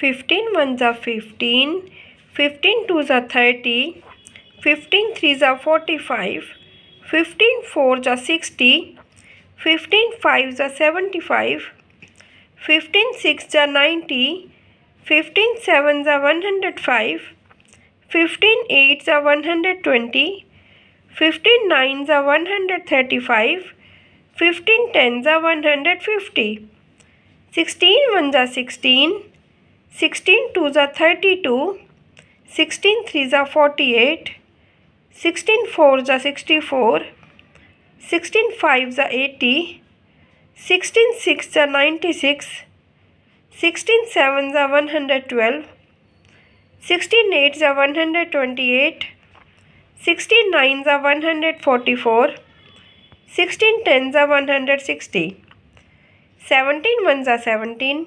15 ones are 15, 15 twos are 30, 15 threes are 45, 15 fours are 60, 15 fives are 75, 15 sixes are 90, 15 sevens are 105, 15 eights are 120, 15 nines are 135, 15 tens are 150, 16 ones are 16, 16 twos are 32, 16 threes are 48, 16 fours are 64, 16 fives are 80, 16 sixes are 96, 16 sevens are 112, 16 eights are 128, 16 nines are 144, 16 tens are 160, 17 ones are 17,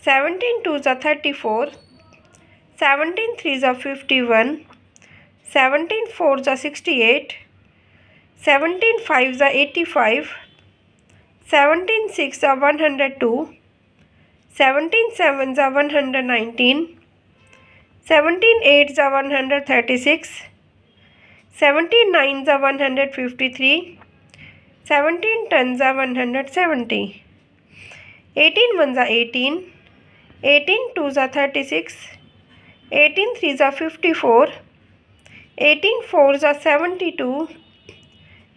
17 twos are 34, 17 threes are 51, 17 fours are 68, 17 fives are 85, 17 sixes are 102, 17 sevens are 119, 17 eights are 136, 17 nines are 153, 17 tens are 170, 18 ones are 18, 18 twos are 36, 18 threes are 54, 18 fours are 72,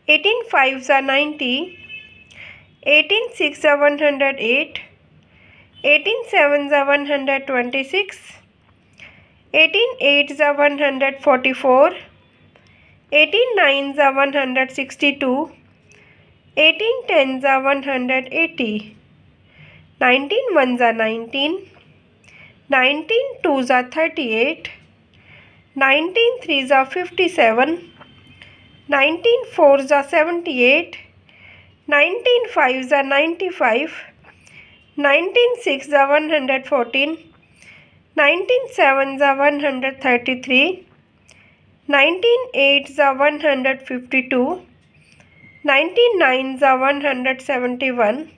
18 fives are 90, 18 sixes are 108, 18 sevens are 126, 18 eights are 144, 18 nines are 162, 18 tens are 180, 19 ones are 19, 19 twos are 38, 19 threes are 57, 19 fours are 78, 19 fives are 95, 19 sixes are 114, 19 sevens are 133, 19 eights are 152, 19 nines are 171,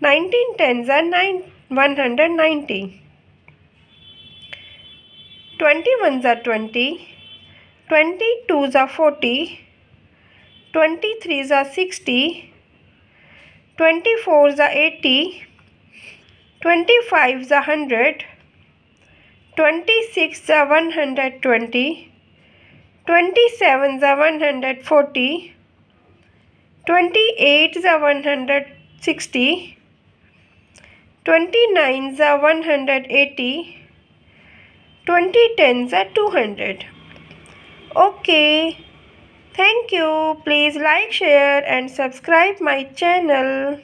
19 tens are 9, 190. 20 ones are 20, 20 twos are 40, 20 threes are 60, 24s are 80, 25s are 100, 26 are 120, 27s are 140, 28s are 160, 29s are 180, 20 tens are 200. Okay. Thank you. Please like, share and subscribe my channel.